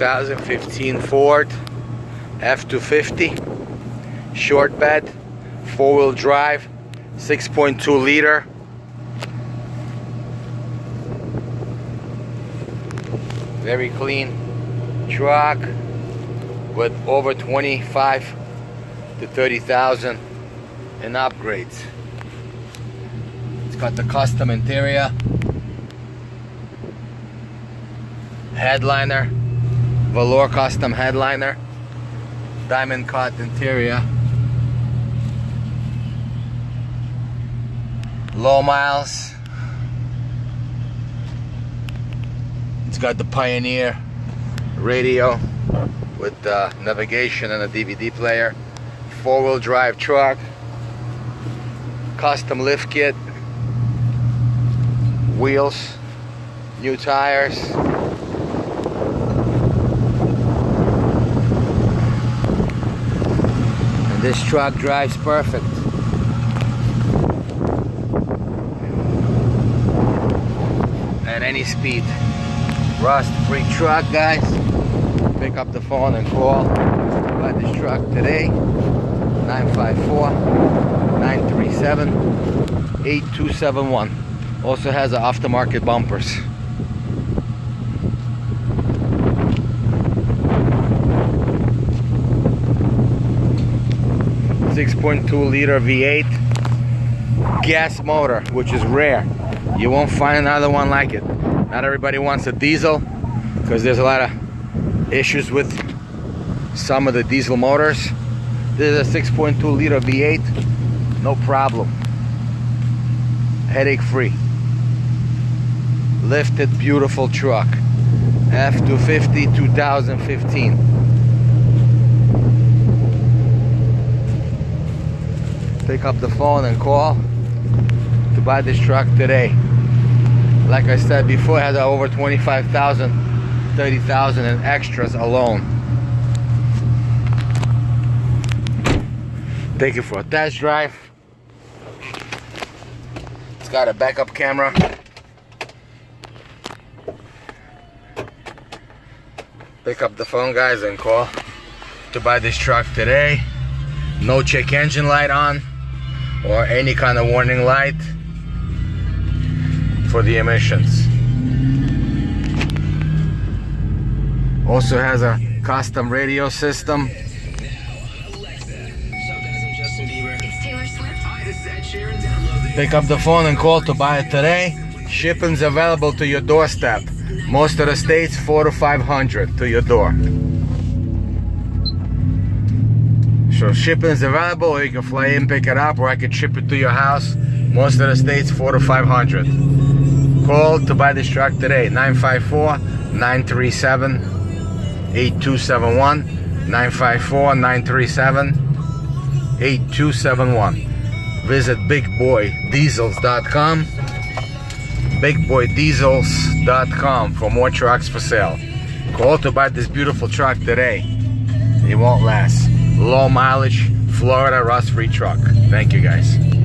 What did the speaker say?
2015 Ford F250 short bed four-wheel drive 6.2 liter. Very clean truck with over 25 to 30,000 in upgrades. It's got the custom interior headliner velour custom headliner diamond cut interior low miles. It's got the Pioneer radio with uh, navigation and a DVD player four-wheel drive truck custom lift kit wheels new tires this truck drives perfect. At any speed. Rust free truck guys. Pick up the phone and call. About this truck today. 954-937-8271 also has aftermarket bumpers Six point two liter V8 gas motor, which is rare. You won't find another one like it. Not everybody wants a diesel because there's a lot of issues with some of the diesel motors. This is a 6.2 liter V8, no problem. Headache free. Lifted, beautiful truck. F250 2015. Pick up the phone and call to buy this truck today. Like I said before, it has over 25,000, 30,000 in extras alone. Take it for a test drive. It's got a backup camera. Pick up the phone guys and call to buy this truck today. No check engine light on or any kind of warning light for the emissions. Also has a custom radio system. Pick up the phone and call to buy it today. Shipping's available to your doorstep. Most of the states, four to 500 to your door. So shipping is available, or you can fly in, pick it up, or I can ship it to your house. Most of the states, four to 500. Call to buy this truck today, 954-937-8271. 954-937-8271. Visit bigboydiesels.com bigboydiesels.com for more trucks for sale. Call to buy this beautiful truck today. It won't last low mileage Florida rust free truck. Thank you guys.